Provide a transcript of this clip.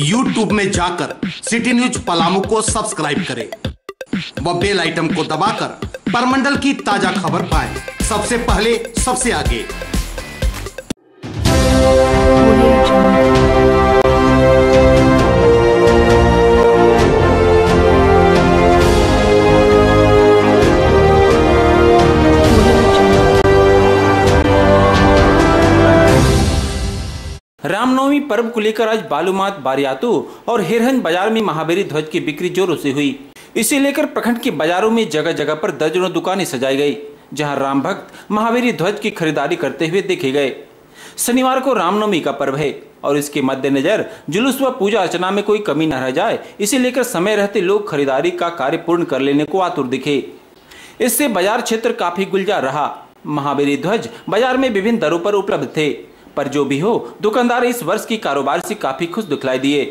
YouTube में जाकर city news Palamu को सब्सक्राइब करें। व बेल आइटम को दबाकर परमंडल की ताज़ा खबर पाएँ। सबसे पहले, सबसे आगे। रामनवमी पर्व को लेकर आज बालूमात बारियातू और हिरहन बाज़ार में महावीरी ध्वज की बिक्री जोरों से हुई। इसे लेकर प्रखंड के बाजारों में जगह जगह पर दर्जनों दुकानें सजाई गई, जहाँ राम भक्त महावीरी ध्वज की खरीदारी करते हुए देखे गए। शनिवार को रामनवमी का पर्व है और इसके मद्देनजर जुलूस व पूजा अर्चना में कोई कमी न रह जाए, इसे लेकर समय रहते लोग खरीदारी का कार्य पूर्ण कर लेने को आतुर दिखे। इससे बाज़ार क्षेत्र काफ़ी गुलजार रहा। महावीरी ध्वज बाज़ार में विभिन्न दरों पर उपलब्ध थे। पर जो भी हो दुकानदार इस वर्ष की कारोबार से काफ़ी खुश दिखलाई दिए।